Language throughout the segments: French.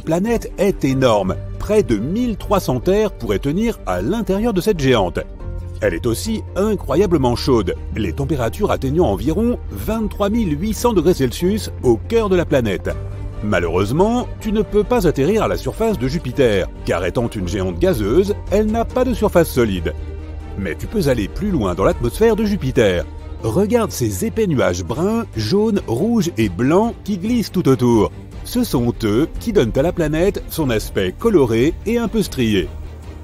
la planète est énorme. Près de 1300 terres pourraient tenir à l'intérieur de cette géante. Elle est aussi incroyablement chaude, les températures atteignant environ 23 800 degrés Celsius au cœur de la planète. Malheureusement, tu ne peux pas atterrir à la surface de Jupiter, car étant une géante gazeuse, elle n'a pas de surface solide. Mais tu peux aller plus loin dans l'atmosphère de Jupiter. Regarde ces épais nuages bruns, jaunes, rouges et blancs qui glissent tout autour. Ce sont eux qui donnent à la planète son aspect coloré et un peu strié.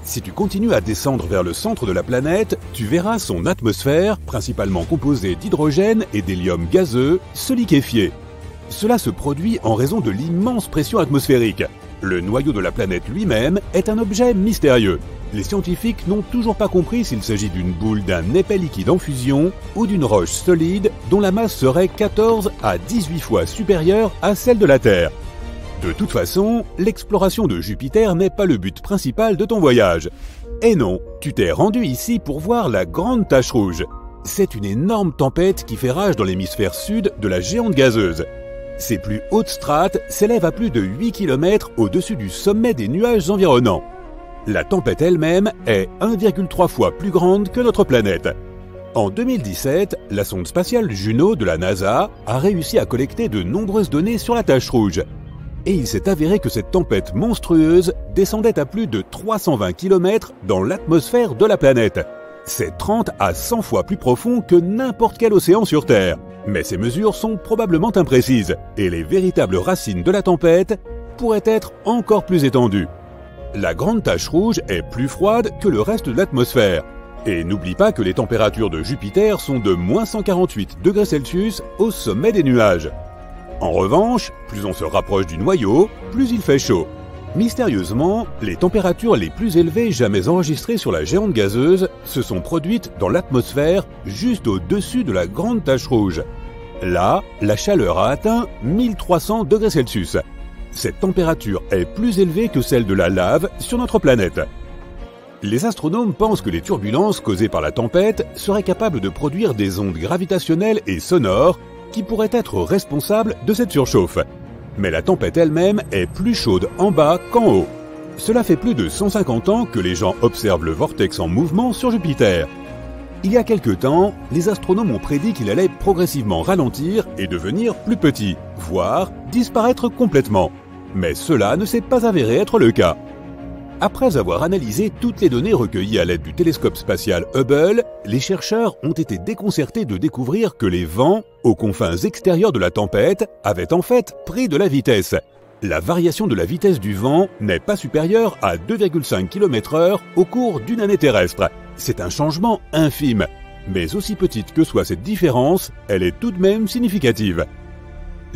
Si tu continues à descendre vers le centre de la planète, tu verras son atmosphère, principalement composée d'hydrogène et d'hélium gazeux, se liquéfier. Cela se produit en raison de l'immense pression atmosphérique. Le noyau de la planète lui-même est un objet mystérieux. Les scientifiques n'ont toujours pas compris s'il s'agit d'une boule d'un épais liquide en fusion ou d'une roche solide dont la masse serait 14 à 18 fois supérieure à celle de la Terre. De toute façon, l'exploration de Jupiter n'est pas le but principal de ton voyage. Et non, tu t'es rendu ici pour voir la grande tache rouge. C'est une énorme tempête qui fait rage dans l'hémisphère sud de la géante gazeuse. Ses plus hautes strates s'élèvent à plus de 8 km au-dessus du sommet des nuages environnants. La tempête elle-même est 1,3 fois plus grande que notre planète. En 2017, la sonde spatiale Juno de la NASA a réussi à collecter de nombreuses données sur la tache rouge, et il s'est avéré que cette tempête monstrueuse descendait à plus de 320 km dans l'atmosphère de la planète. C'est 30 à 100 fois plus profond que n'importe quel océan sur Terre. Mais ces mesures sont probablement imprécises, et les véritables racines de la tempête pourraient être encore plus étendues. La grande tache rouge est plus froide que le reste de l'atmosphère. Et n'oublie pas que les températures de Jupiter sont de moins 148 degrés Celsius au sommet des nuages. En revanche, plus on se rapproche du noyau, plus il fait chaud. Mystérieusement, les températures les plus élevées jamais enregistrées sur la géante gazeuse se sont produites dans l'atmosphère juste au-dessus de la grande tache rouge. Là, la chaleur a atteint 1300 degrés Celsius. Cette température est plus élevée que celle de la lave sur notre planète. Les astronomes pensent que les turbulences causées par la tempête seraient capables de produire des ondes gravitationnelles et sonores qui pourrait être responsable de cette surchauffe. Mais la tempête elle-même est plus chaude en bas qu'en haut. Cela fait plus de 150 ans que les gens observent le vortex en mouvement sur Jupiter. Il y a quelque temps, les astronomes ont prédit qu'il allait progressivement ralentir et devenir plus petit, voire disparaître complètement. Mais cela ne s'est pas avéré être le cas. Après avoir analysé toutes les données recueillies à l'aide du télescope spatial Hubble, les chercheurs ont été déconcertés de découvrir que les vents, aux confins extérieurs de la tempête, avaient en fait pris de la vitesse. La variation de la vitesse du vent n'est pas supérieure à 2,5 km/h au cours d'une année terrestre. C'est un changement infime. Mais aussi petite que soit cette différence, elle est tout de même significative.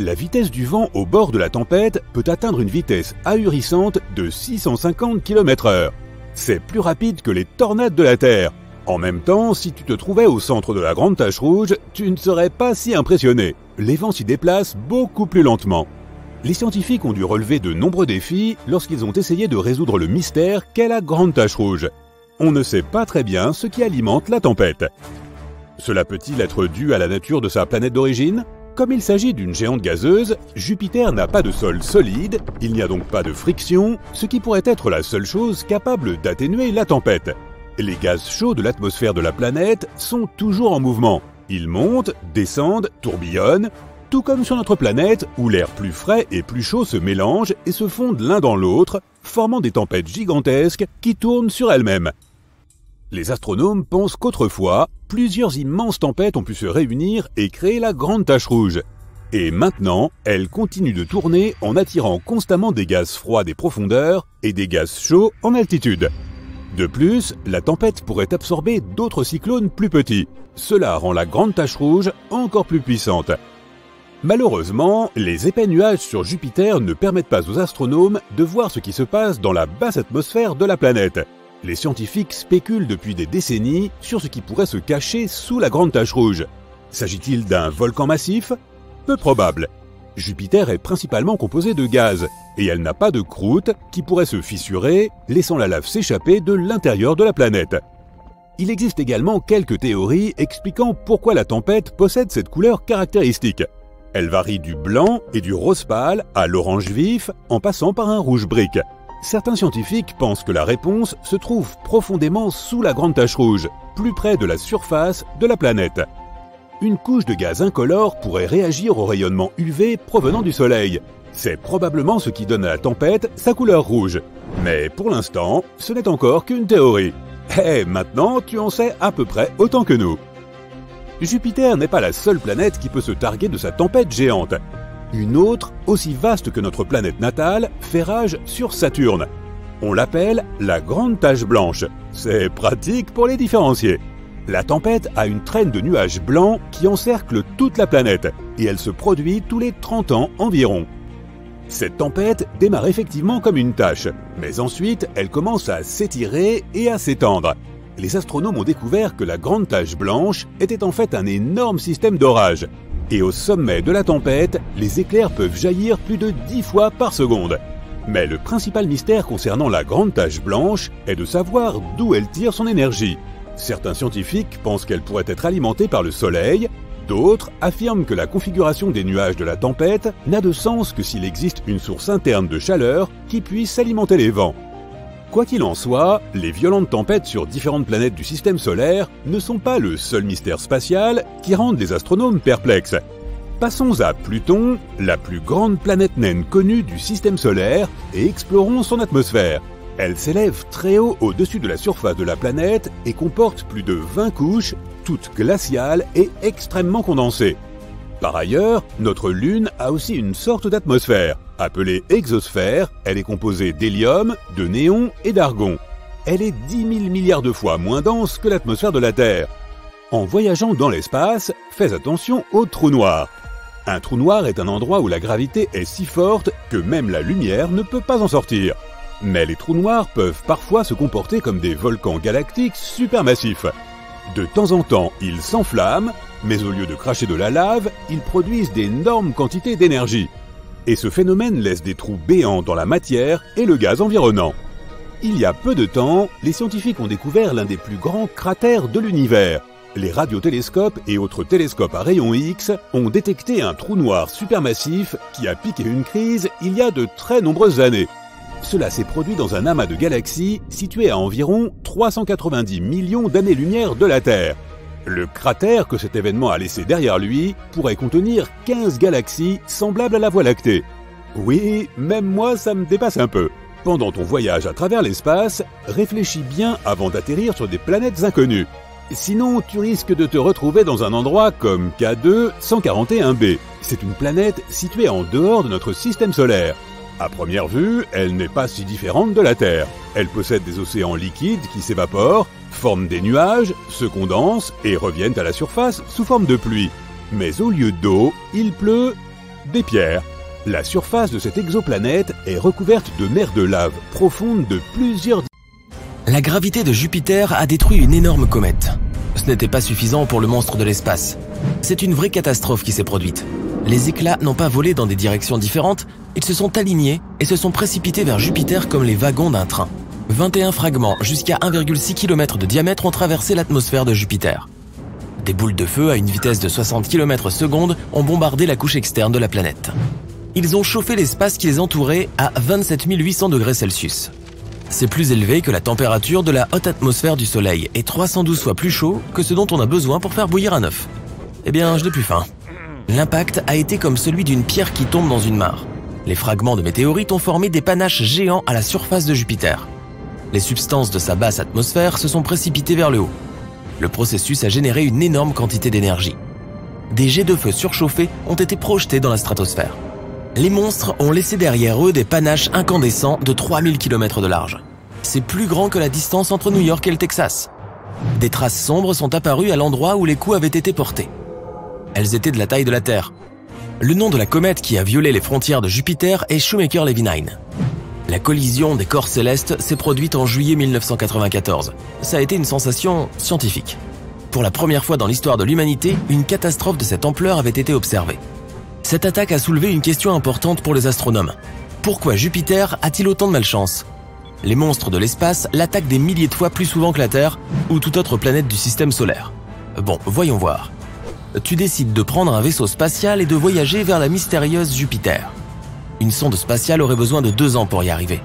La vitesse du vent au bord de la tempête peut atteindre une vitesse ahurissante de 650 km/h. C'est plus rapide que les tornades de la Terre. En même temps, si tu te trouvais au centre de la grande tache rouge, tu ne serais pas si impressionné. Les vents s'y déplacent beaucoup plus lentement. Les scientifiques ont dû relever de nombreux défis lorsqu'ils ont essayé de résoudre le mystère qu'est la grande tache rouge. On ne sait pas très bien ce qui alimente la tempête. Cela peut-il être dû à la nature de sa planète d'origine? Comme il s'agit d'une géante gazeuse, Jupiter n'a pas de sol solide, il n'y a donc pas de friction, ce qui pourrait être la seule chose capable d'atténuer la tempête. Les gaz chauds de l'atmosphère de la planète sont toujours en mouvement. Ils montent, descendent, tourbillonnent, tout comme sur notre planète où l'air plus frais et plus chaud se mélangent et se fondent l'un dans l'autre, formant des tempêtes gigantesques qui tournent sur elles-mêmes. Les astronomes pensent qu'autrefois, plusieurs immenses tempêtes ont pu se réunir et créer la grande tache rouge. Et maintenant, elles continuent de tourner en attirant constamment des gaz froids des profondeurs et des gaz chauds en altitude. De plus, la tempête pourrait absorber d'autres cyclones plus petits. Cela rend la grande tache rouge encore plus puissante. Malheureusement, les épais nuages sur Jupiter ne permettent pas aux astronomes de voir ce qui se passe dans la basse atmosphère de la planète. Les scientifiques spéculent depuis des décennies sur ce qui pourrait se cacher sous la grande tache rouge. S'agit-il d'un volcan massif? Peu probable. Jupiter est principalement composé de gaz, et elle n'a pas de croûte qui pourrait se fissurer, laissant la lave s'échapper de l'intérieur de la planète. Il existe également quelques théories expliquant pourquoi la tempête possède cette couleur caractéristique. Elle varie du blanc et du rose pâle à l'orange vif en passant par un rouge brique. Certains scientifiques pensent que la réponse se trouve profondément sous la grande tache rouge, plus près de la surface de la planète. Une couche de gaz incolore pourrait réagir au rayonnement UV provenant du Soleil. C'est probablement ce qui donne à la tempête sa couleur rouge. Mais pour l'instant, ce n'est encore qu'une théorie. Et maintenant, tu en sais à peu près autant que nous. Jupiter n'est pas la seule planète qui peut se targuer de sa tempête géante. Une autre, aussi vaste que notre planète natale, fait rage sur Saturne. On l'appelle la Grande Tache Blanche. C'est pratique pour les différencier. La tempête a une traîne de nuages blancs qui encercle toute la planète, et elle se produit tous les 30 ans environ. Cette tempête démarre effectivement comme une tache, mais ensuite elle commence à s'étirer et à s'étendre. Les astronomes ont découvert que la grande tache blanche était en fait un énorme système d'orage, et au sommet de la tempête, les éclairs peuvent jaillir plus de 10 fois par seconde. Mais le principal mystère concernant la grande tache blanche est de savoir d'où elle tire son énergie. Certains scientifiques pensent qu'elle pourrait être alimentée par le Soleil, d'autres affirment que la configuration des nuages de la tempête n'a de sens que s'il existe une source interne de chaleur qui puisse alimenter les vents. Quoi qu'il en soit, les violentes tempêtes sur différentes planètes du système solaire ne sont pas le seul mystère spatial qui rende les astronomes perplexes. Passons à Pluton, la plus grande planète naine connue du système solaire, et explorons son atmosphère. Elle s'élève très haut au-dessus de la surface de la planète et comporte plus de 20 couches, toutes glaciales et extrêmement condensées. Par ailleurs, notre Lune a aussi une sorte d'atmosphère. Appelée exosphère, elle est composée d'hélium, de néon et d'argon. Elle est 10 000 milliards de fois moins dense que l'atmosphère de la Terre. En voyageant dans l'espace, fais attention aux trous noirs. Un trou noir est un endroit où la gravité est si forte que même la lumière ne peut pas en sortir. Mais les trous noirs peuvent parfois se comporter comme des volcans galactiques supermassifs. De temps en temps, ils s'enflamment, mais au lieu de cracher de la lave, ils produisent d'énormes quantités d'énergie et ce phénomène laisse des trous béants dans la matière et le gaz environnant. Il y a peu de temps, les scientifiques ont découvert l'un des plus grands cratères de l'univers. Les radiotélescopes et autres télescopes à rayons X ont détecté un trou noir supermassif qui a piqué une crise il y a de très nombreuses années. Cela s'est produit dans un amas de galaxies situé à environ 390 millions d'années-lumière de la Terre. Le cratère que cet événement a laissé derrière lui pourrait contenir 15 galaxies semblables à la Voie lactée. Oui, même moi ça me dépasse un peu. Pendant ton voyage à travers l'espace, réfléchis bien avant d'atterrir sur des planètes inconnues. Sinon, tu risques de te retrouver dans un endroit comme K2 141b. C'est une planète située en dehors de notre système solaire. À première vue, elle n'est pas si différente de la Terre. Elle possède des océans liquides qui s'évaporent, forment des nuages, se condensent et reviennent à la surface sous forme de pluie. Mais au lieu d'eau, il pleut des pierres. La surface de cette exoplanète est recouverte de mers de lave profondes de plusieurs... La gravité de Jupiter a détruit une énorme comète. Ce n'était pas suffisant pour le monstre de l'espace. C'est une vraie catastrophe qui s'est produite. Les éclats n'ont pas volé dans des directions différentes, ils se sont alignés et se sont précipités vers Jupiter comme les wagons d'un train. 21 fragments jusqu'à 1,6 km de diamètre ont traversé l'atmosphère de Jupiter. Des boules de feu à une vitesse de 60 km seconde ont bombardé la couche externe de la planète. Ils ont chauffé l'espace qui les entourait à 27 800 degrés Celsius. C'est plus élevé que la température de la haute atmosphère du Soleil et 312 fois plus chaud que ce dont on a besoin pour faire bouillir un œuf. Eh bien, je n'ai plus faim. L'impact a été comme celui d'une pierre qui tombe dans une mare. Les fragments de météorites ont formé des panaches géants à la surface de Jupiter. Les substances de sa basse atmosphère se sont précipitées vers le haut. Le processus a généré une énorme quantité d'énergie. Des jets de feu surchauffés ont été projetés dans la stratosphère. Les monstres ont laissé derrière eux des panaches incandescents de 3000 km de large. C'est plus grand que la distance entre New York et le Texas. Des traces sombres sont apparues à l'endroit où les coups avaient été portés. Elles étaient de la taille de la Terre. Le nom de la comète qui a violé les frontières de Jupiter est Shoemaker-Levy 9. La collision des corps célestes s'est produite en juillet 1994. Ça a été une sensation scientifique. Pour la première fois dans l'histoire de l'humanité, une catastrophe de cette ampleur avait été observée. Cette attaque a soulevé une question importante pour les astronomes. Pourquoi Jupiter a-t-il autant de malchance? Les monstres de l'espace l'attaquent des milliers de fois plus souvent que la Terre ou toute autre planète du système solaire. Bon, voyons voir. tu décides de prendre un vaisseau spatial et de voyager vers la mystérieuse Jupiter. Une sonde spatiale aurait besoin de deux ans pour y arriver.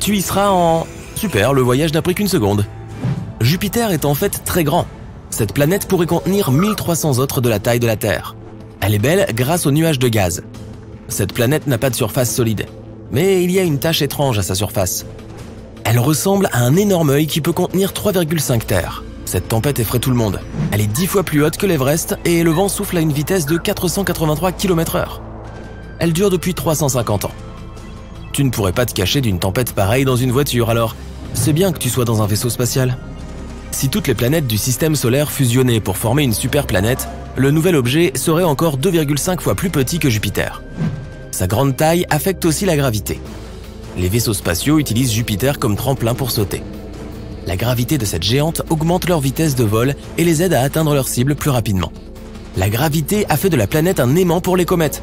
Tu y seras en... Super, le voyage n'a pris qu'une seconde. Jupiter est en fait très grand. Cette planète pourrait contenir 1300 autres de la taille de la Terre. Elle est belle grâce aux nuages de gaz. Cette planète n'a pas de surface solide, mais il y a une tache étrange à sa surface. Elle ressemble à un énorme œil qui peut contenir 3,5 terres. Cette tempête effraie tout le monde. Elle est 10 fois plus haute que l'Everest et le vent souffle à une vitesse de 483 km/h. Elle dure depuis 350 ans. Tu ne pourrais pas te cacher d'une tempête pareille dans une voiture alors. C'est bien que tu sois dans un vaisseau spatial. Si toutes les planètes du système solaire fusionnaient pour former une super planète, le nouvel objet serait encore 2,5 fois plus petit que Jupiter. Sa grande taille affecte aussi la gravité. Les vaisseaux spatiaux utilisent Jupiter comme tremplin pour sauter. La gravité de cette géante augmente leur vitesse de vol et les aide à atteindre leur cible plus rapidement. La gravité a fait de la planète un aimant pour les comètes,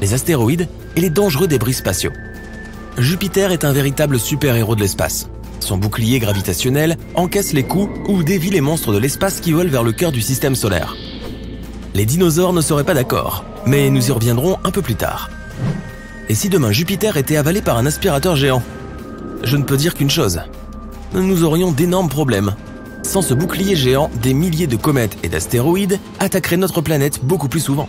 les astéroïdes et les dangereux débris spatiaux. Jupiter est un véritable super-héros de l'espace. Son bouclier gravitationnel encaisse les coups ou dévie les monstres de l'espace qui volent vers le cœur du système solaire. Les dinosaures ne seraient pas d'accord, mais nous y reviendrons un peu plus tard. Et si demain Jupiter était avalé par un aspirateur géant? Je ne peux dire qu'une chose. Nous aurions d'énormes problèmes. Sans ce bouclier géant, des milliers de comètes et d'astéroïdes attaqueraient notre planète beaucoup plus souvent.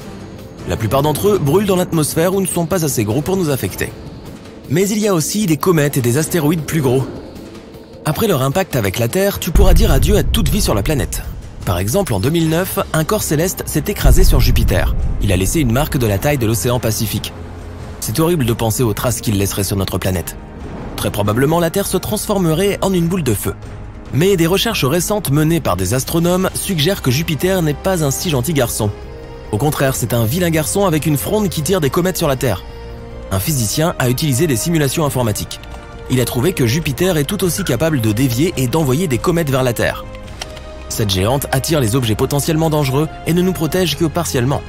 La plupart d'entre eux brûlent dans l'atmosphère ou ne sont pas assez gros pour nous affecter. Mais il y a aussi des comètes et des astéroïdes plus gros. Après leur impact avec la Terre, tu pourras dire adieu à toute vie sur la planète. Par exemple, en 2009, un corps céleste s'est écrasé sur Jupiter. Il a laissé une marque de la taille de l'océan Pacifique. C'est horrible de penser aux traces qu'il laisserait sur notre planète. Très probablement, la Terre se transformerait en une boule de feu. Mais des recherches récentes menées par des astronomes suggèrent que Jupiter n'est pas un si gentil garçon. Au contraire, c'est un vilain garçon avec une fronde qui tire des comètes sur la Terre. Un physicien a utilisé des simulations informatiques. Il a trouvé que Jupiter est tout aussi capable de dévier et d'envoyer des comètes vers la Terre. Cette géante attire les objets potentiellement dangereux et ne nous protège que partiellement.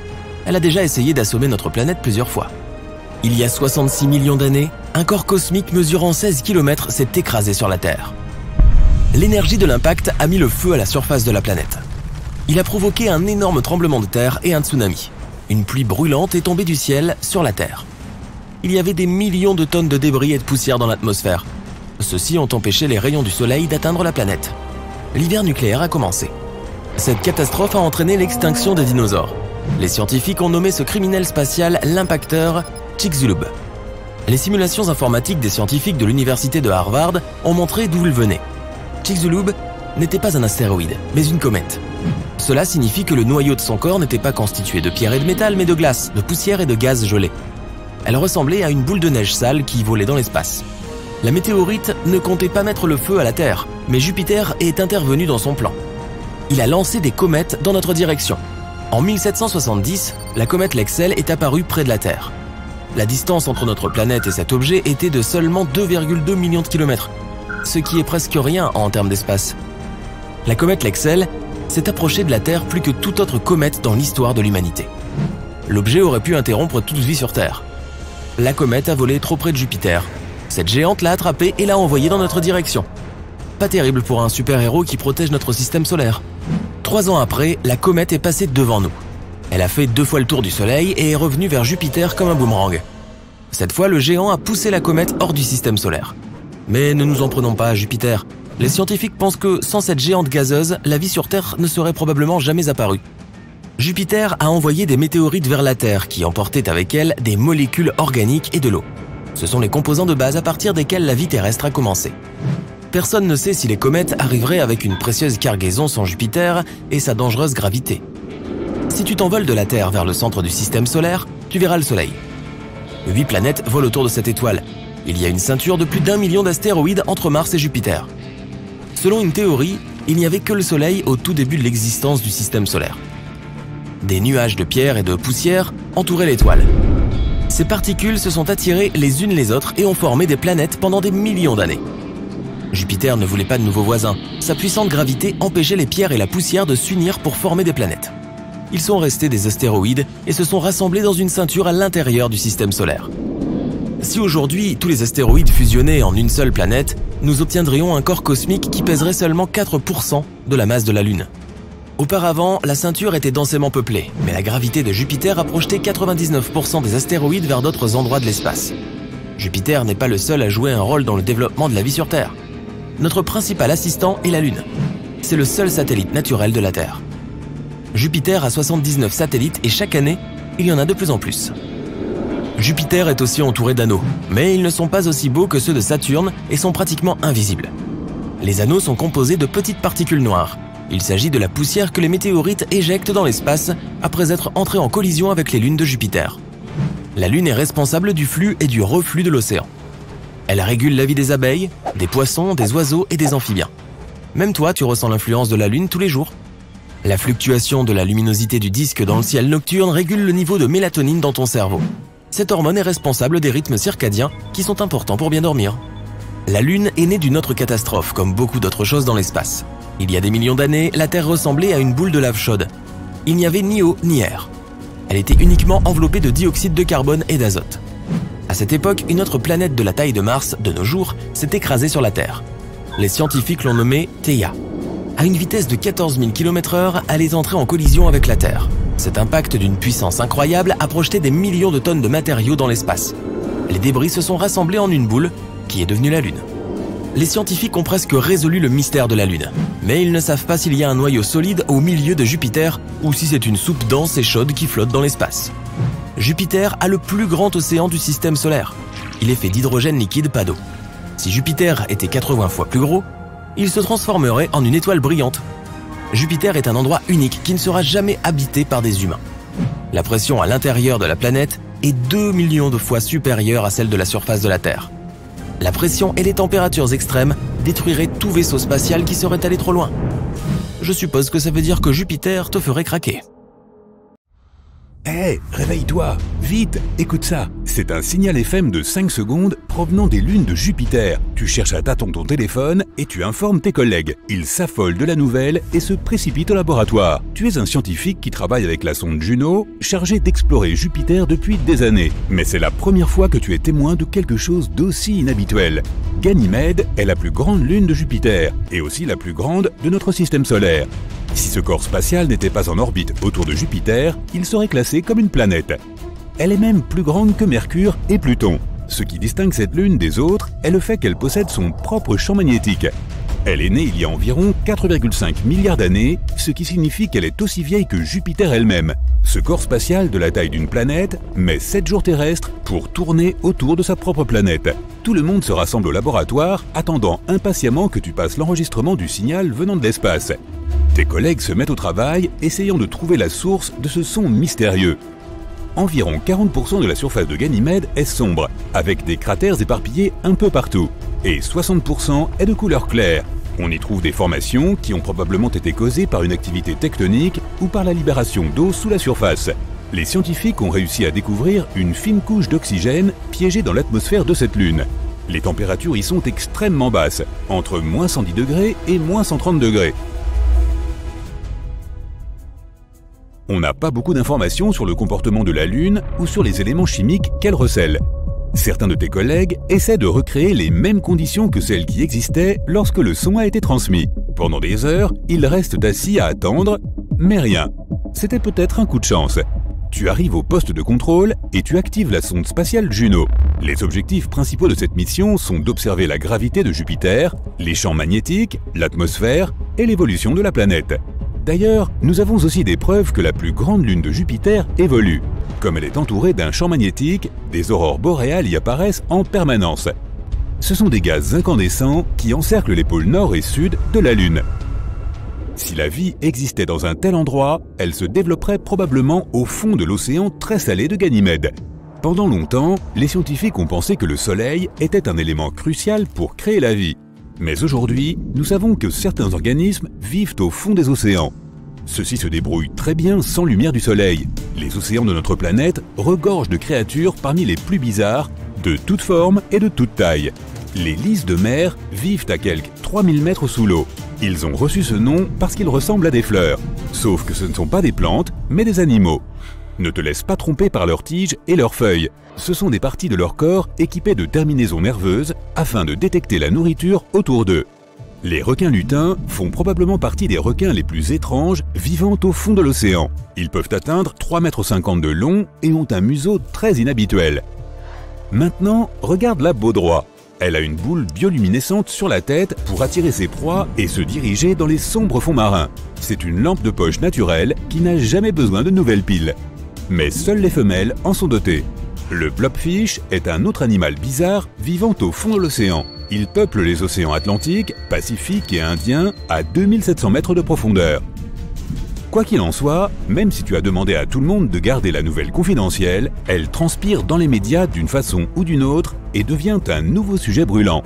Elle a déjà essayé d'assommer notre planète plusieurs fois. Il y a 66 millions d'années, un corps cosmique mesurant 16 km s'est écrasé sur la Terre. L'énergie de l'impact a mis le feu à la surface de la planète. Il a provoqué un énorme tremblement de terre et un tsunami. Une pluie brûlante est tombée du ciel sur la Terre. Il y avait des millions de tonnes de débris et de poussière dans l'atmosphère. Ceux-ci ont empêché les rayons du Soleil d'atteindre la planète. L'hiver nucléaire a commencé. Cette catastrophe a entraîné l'extinction des dinosaures. Les scientifiques ont nommé ce criminel spatial l'impacteur Chicxulub. Les simulations informatiques des scientifiques de l'université de Harvard ont montré d'où il venait. Chicxulub n'était pas un astéroïde, mais une comète. Cela signifie que le noyau de son corps n'était pas constitué de pierre et de métal, mais de glace, de poussière et de gaz gelé. Elle ressemblait à une boule de neige sale qui volait dans l'espace. La météorite ne comptait pas mettre le feu à la Terre, mais Jupiter est intervenu dans son plan. Il a lancé des comètes dans notre direction. En 1770, la comète Lexel est apparue près de la Terre. La distance entre notre planète et cet objet était de seulement 2,2 millions de kilomètres, ce qui est presque rien en termes d'espace. La comète Lexel s'est approchée de la Terre plus que toute autre comète dans l'histoire de l'humanité. L'objet aurait pu interrompre toute vie sur Terre. La comète a volé trop près de Jupiter. Cette géante l'a attrapée et l'a envoyée dans notre direction. Pas terrible pour un super-héros qui protège notre système solaire. Trois ans après, la comète est passée devant nous. Elle a fait deux fois le tour du Soleil et est revenue vers Jupiter comme un boomerang. Cette fois, le géant a poussé la comète hors du système solaire. Mais ne nous en prenons pas à Jupiter. Les scientifiques pensent que sans cette géante gazeuse, la vie sur Terre ne serait probablement jamais apparue. Jupiter a envoyé des météorites vers la Terre qui emportaient avec elles des molécules organiques et de l'eau. Ce sont les composants de base à partir desquels la vie terrestre a commencé. Personne ne sait si les comètes arriveraient avec une précieuse cargaison sans Jupiter et sa dangereuse gravité. Si tu t'envoles de la Terre vers le centre du système solaire, tu verras le Soleil. Huit planètes volent autour de cette étoile. Il y a une ceinture de plus d'un million d'astéroïdes entre Mars et Jupiter. Selon une théorie, il n'y avait que le Soleil au tout début de l'existence du système solaire. Des nuages de pierre et de poussière entouraient l'étoile. Ces particules se sont attirées les unes les autres et ont formé des planètes pendant des millions d'années. Jupiter ne voulait pas de nouveaux voisins. Sa puissante gravité empêchait les pierres et la poussière de s'unir pour former des planètes ils sont restés des astéroïdes et se sont rassemblés dans une ceinture à l'intérieur du système solaire. Si aujourd'hui tous les astéroïdes fusionnaient en une seule planète, nous obtiendrions un corps cosmique qui pèserait seulement 4% de la masse de la Lune. Auparavant, la ceinture était densément peuplée, mais la gravité de Jupiter a projeté 99% des astéroïdes vers d'autres endroits de l'espace. Jupiter n'est pas le seul à jouer un rôle dans le développement de la vie sur Terre. Notre principal assistant est la Lune. C'est le seul satellite naturel de la Terre. Jupiter a 79 satellites et chaque année, il y en a de plus en plus. Jupiter est aussi entouré d'anneaux, mais ils ne sont pas aussi beaux que ceux de Saturne et sont pratiquement invisibles. Les anneaux sont composés de petites particules noires. Il s'agit de la poussière que les météorites éjectent dans l'espace après être entrés en collision avec les lunes de Jupiter. La Lune est responsable du flux et du reflux de l'océan. Elle régule la vie des abeilles, des poissons, des oiseaux et des amphibiens. Même toi, tu ressens l'influence de la Lune tous les jours. La fluctuation de la luminosité du disque dans le ciel nocturne régule le niveau de mélatonine dans ton cerveau. Cette hormone est responsable des rythmes circadiens qui sont importants pour bien dormir. La Lune est née d'une autre catastrophe, comme beaucoup d'autres choses dans l'espace. Il y a des millions d'années, la Terre ressemblait à une boule de lave chaude. Il n'y avait ni eau ni air. Elle était uniquement enveloppée de dioxyde de carbone et d'azote. À cette époque, une autre planète de la taille de Mars, de nos jours, s'est écrasée sur la Terre. Les scientifiques l'ont nommée Theia. À une vitesse de 14 000 km/h, elle est entrée en collision avec la Terre. Cet impact d'une puissance incroyable a projeté des millions de tonnes de matériaux dans l'espace. Les débris se sont rassemblés en une boule, est devenue la Lune. Les scientifiques ont presque résolu le mystère de la Lune, mais ils ne savent pas s'il y a un noyau solide au milieu de Jupiter ou si c'est une soupe dense et chaude qui flotte dans l'espace. Jupiter a le plus grand océan du système solaire. Il est fait d'hydrogène liquide, pas d'eau. Si Jupiter était 80 fois plus gros, il se transformerait en une étoile brillante Jupiter est un endroit unique qui ne sera jamais habité par des humains. La pression à l'intérieur de la planète est 2 millions de fois supérieure à celle de la surface de la Terre. La pression et les températures extrêmes détruiraient tout vaisseau spatial qui serait allé trop loin. Je suppose que ça veut dire que Jupiter te ferait craquer. Hé, réveille-toi Vite, écoute ça C'est un signal FM de 5 secondes provenant des lunes de Jupiter. Tu cherches à tâton ton téléphone et tu informes tes collègues. Ils s'affolent de la nouvelle et se précipitent au laboratoire. Tu es un scientifique qui travaille avec la sonde Juno, chargé d'explorer Jupiter depuis des années. Mais c'est la première fois que tu es témoin de quelque chose d'aussi inhabituel. Ganymède est la plus grande lune de Jupiter et aussi la plus grande de notre système solaire. Si ce corps spatial n'était pas en orbite autour de Jupiter, il serait classé comme une planète. Elle est même plus grande que Mercure et Pluton. Ce qui distingue cette lune des autres est le fait qu'elle possède son propre champ magnétique. Elle est née il y a environ 4,5 milliards d'années, ce qui signifie qu'elle est aussi vieille que Jupiter elle-même. Ce corps spatial de la taille d'une planète met 7 jours terrestres pour tourner autour de sa propre planète. Tout le monde se rassemble au laboratoire, attendant impatiemment que tu passes l'enregistrement du signal venant de l'espace. Tes collègues se mettent au travail, essayant de trouver la source de ce son mystérieux. Environ 40% de la surface de Ganymède est sombre, avec des cratères éparpillés un peu partout, et 60% est de couleur claire. On y trouve des formations qui ont probablement été causées par une activité tectonique ou par la libération d'eau sous la surface. Les scientifiques ont réussi à découvrir une fine couche d'oxygène piégée dans l'atmosphère de cette lune. Les températures y sont extrêmement basses, entre moins 110 degrés et moins 130 degrés. On n'a pas beaucoup d'informations sur le comportement de la Lune ou sur les éléments chimiques qu'elle recèle. Certains de tes collègues essaient de recréer les mêmes conditions que celles qui existaient lorsque le son a été transmis. Pendant des heures, ils restent assis à attendre, mais rien. C'était peut-être un coup de chance. Tu arrives au poste de contrôle et tu actives la sonde spatiale Juno. Les objectifs principaux de cette mission sont d'observer la gravité de Jupiter, les champs magnétiques, l'atmosphère et l'évolution de la planète. D'ailleurs, nous avons aussi des preuves que la plus grande lune de Jupiter évolue. Comme elle est entourée d'un champ magnétique, des aurores boréales y apparaissent en permanence. Ce sont des gaz incandescents qui encerclent les pôles nord et sud de la Lune. Si la vie existait dans un tel endroit, elle se développerait probablement au fond de l'océan très salé de Ganymède. Pendant longtemps, les scientifiques ont pensé que le Soleil était un élément crucial pour créer la vie. Mais aujourd'hui, nous savons que certains organismes vivent au fond des océans. Ceux-ci se débrouillent très bien sans lumière du soleil. Les océans de notre planète regorgent de créatures parmi les plus bizarres, de toutes formes et de toutes tailles. Les lys de mer vivent à quelques 3000 mètres sous l'eau. Ils ont reçu ce nom parce qu'ils ressemblent à des fleurs. Sauf que ce ne sont pas des plantes, mais des animaux. Ne te laisse pas tromper par leurs tiges et leurs feuilles. Ce sont des parties de leur corps équipées de terminaisons nerveuses afin de détecter la nourriture autour d'eux. Les requins lutins font probablement partie des requins les plus étranges vivant au fond de l'océan. Ils peuvent atteindre 3,50 m de long et ont un museau très inhabituel. Maintenant, regarde la baudroie. Elle a une boule bioluminescente sur la tête pour attirer ses proies et se diriger dans les sombres fonds marins. C'est une lampe de poche naturelle qui n'a jamais besoin de nouvelles piles. Mais seules les femelles en sont dotées. Le blobfish est un autre animal bizarre vivant au fond de l'océan. Il peuple les océans Atlantique, Pacifique et Indien à 2700 mètres de profondeur. Quoi qu'il en soit, même si tu as demandé à tout le monde de garder la nouvelle confidentielle, elle transpire dans les médias d'une façon ou d'une autre et devient un nouveau sujet brûlant.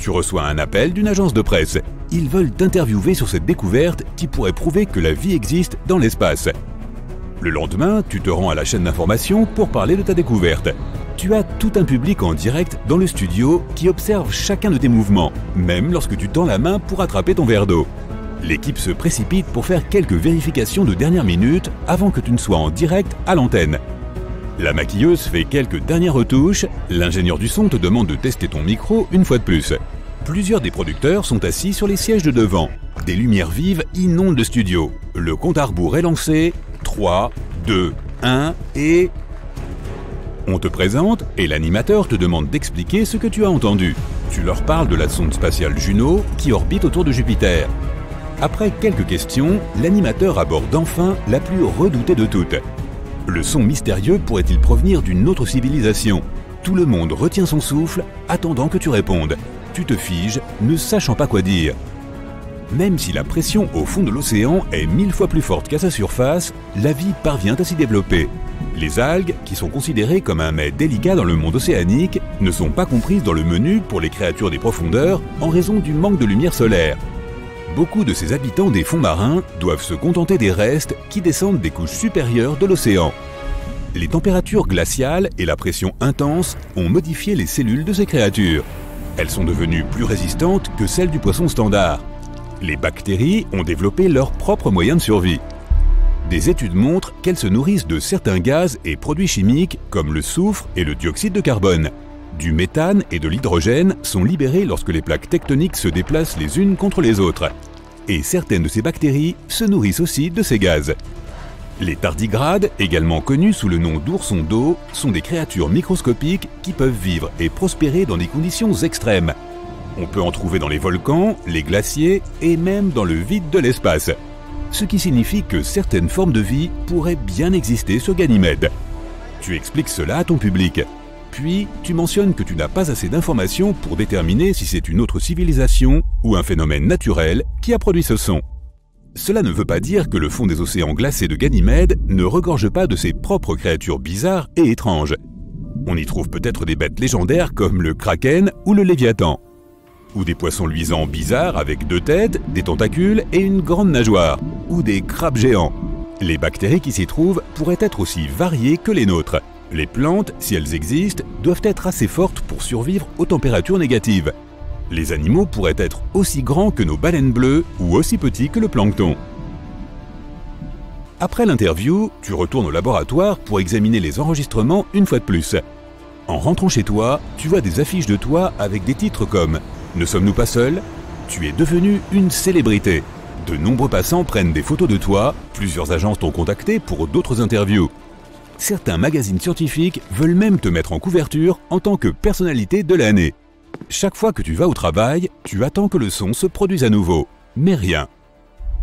Tu reçois un appel d'une agence de presse. Ils veulent t'interviewer sur cette découverte qui pourrait prouver que la vie existe dans l'espace. Le lendemain, tu te rends à la chaîne d'information pour parler de ta découverte. Tu as tout un public en direct dans le studio qui observe chacun de tes mouvements, même lorsque tu tends la main pour attraper ton verre d'eau. L'équipe se précipite pour faire quelques vérifications de dernière minute avant que tu ne sois en direct à l'antenne. La maquilleuse fait quelques dernières retouches, l'ingénieur du son te demande de tester ton micro une fois de plus. Plusieurs des producteurs sont assis sur les sièges de devant. Des lumières vives inondent le studio. Le compte à rebours est lancé. 3, 2, 1 et on te présente et l'animateur te demande d'expliquer ce que tu as entendu. Tu leur parles de la sonde spatiale Juno qui orbite autour de Jupiter. Après quelques questions, l'animateur aborde enfin la plus redoutée de toutes. Le son mystérieux pourrait-il provenir d'une autre civilisation? Tout le monde retient son souffle, attendant que tu répondes. Tu te figes, ne sachant pas quoi dire. Même si la pression au fond de l'océan est mille fois plus forte qu'à sa surface, la vie parvient à s'y développer. Les algues, qui sont considérées comme un mets délicat dans le monde océanique, ne sont pas comprises dans le menu pour les créatures des profondeurs en raison du manque de lumière solaire. Beaucoup de ces habitants des fonds marins doivent se contenter des restes qui descendent des couches supérieures de l'océan. Les températures glaciales et la pression intense ont modifié les cellules de ces créatures. Elles sont devenues plus résistantes que celles du poisson standard les bactéries ont développé leurs propres moyens de survie. Des études montrent qu'elles se nourrissent de certains gaz et produits chimiques comme le soufre et le dioxyde de carbone. Du méthane et de l'hydrogène sont libérés lorsque les plaques tectoniques se déplacent les unes contre les autres. Et certaines de ces bactéries se nourrissent aussi de ces gaz. Les tardigrades, également connus sous le nom d'oursons d'eau, sont des créatures microscopiques qui peuvent vivre et prospérer dans des conditions extrêmes, on peut en trouver dans les volcans, les glaciers et même dans le vide de l'espace. Ce qui signifie que certaines formes de vie pourraient bien exister sur Ganymède. Tu expliques cela à ton public. Puis, tu mentionnes que tu n'as pas assez d'informations pour déterminer si c'est une autre civilisation ou un phénomène naturel qui a produit ce son. Cela ne veut pas dire que le fond des océans glacés de Ganymède ne regorge pas de ses propres créatures bizarres et étranges. On y trouve peut-être des bêtes légendaires comme le kraken ou le léviathan ou des poissons luisants bizarres avec deux têtes, des tentacules et une grande nageoire, ou des crabes géants. Les bactéries qui s'y trouvent pourraient être aussi variées que les nôtres. Les plantes, si elles existent, doivent être assez fortes pour survivre aux températures négatives. Les animaux pourraient être aussi grands que nos baleines bleues ou aussi petits que le plancton. Après l'interview, tu retournes au laboratoire pour examiner les enregistrements une fois de plus. En rentrant chez toi, tu vois des affiches de toi avec des titres comme ne sommes-nous pas seuls? Tu es devenu une célébrité. De nombreux passants prennent des photos de toi, plusieurs agences t'ont contacté pour d'autres interviews. Certains magazines scientifiques veulent même te mettre en couverture en tant que personnalité de l'année. Chaque fois que tu vas au travail, tu attends que le son se produise à nouveau, mais rien.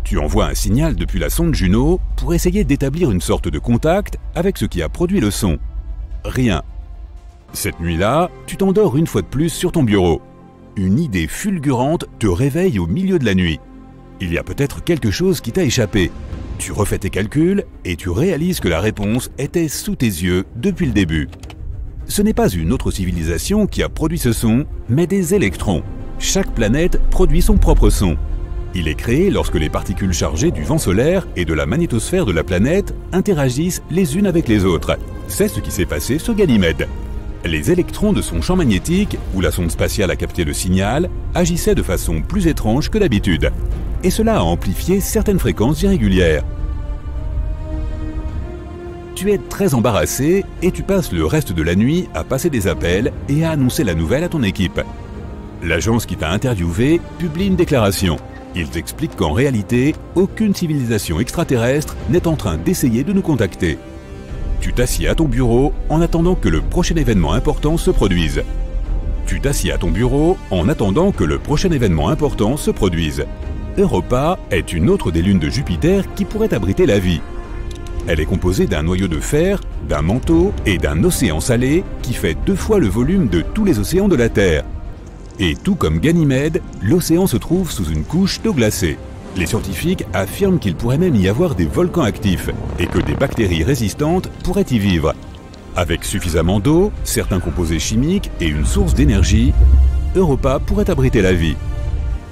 Tu envoies un signal depuis la sonde Juno pour essayer d'établir une sorte de contact avec ce qui a produit le son. Rien. Cette nuit-là, tu t'endors une fois de plus sur ton bureau une idée fulgurante te réveille au milieu de la nuit. Il y a peut-être quelque chose qui t'a échappé. Tu refais tes calculs et tu réalises que la réponse était sous tes yeux depuis le début. Ce n'est pas une autre civilisation qui a produit ce son, mais des électrons. Chaque planète produit son propre son. Il est créé lorsque les particules chargées du vent solaire et de la magnétosphère de la planète interagissent les unes avec les autres. C'est ce qui s'est passé sur Ganymède. Les électrons de son champ magnétique, où la sonde spatiale a capté le signal, agissaient de façon plus étrange que d'habitude. Et cela a amplifié certaines fréquences irrégulières. Tu es très embarrassé et tu passes le reste de la nuit à passer des appels et à annoncer la nouvelle à ton équipe. l'agence qui t'a interviewé publie une déclaration. Ils expliquent qu'en réalité, aucune civilisation extraterrestre n'est en train d'essayer de nous contacter. Tu t'assieds à ton bureau en attendant que le prochain événement important se produise. Tu t'assieds à ton bureau en attendant que le prochain événement important se produise. Europa est une autre des lunes de Jupiter qui pourrait abriter la vie. Elle est composée d'un noyau de fer, d'un manteau et d'un océan salé qui fait deux fois le volume de tous les océans de la Terre. Et tout comme Ganymède, l'océan se trouve sous une couche d'eau glacée. Les scientifiques affirment qu'il pourrait même y avoir des volcans actifs et que des bactéries résistantes pourraient y vivre. Avec suffisamment d'eau, certains composés chimiques et une source d'énergie, Europa pourrait abriter la vie.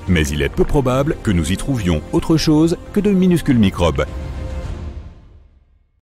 Mais il est peu probable que nous y trouvions autre chose que de minuscules microbes,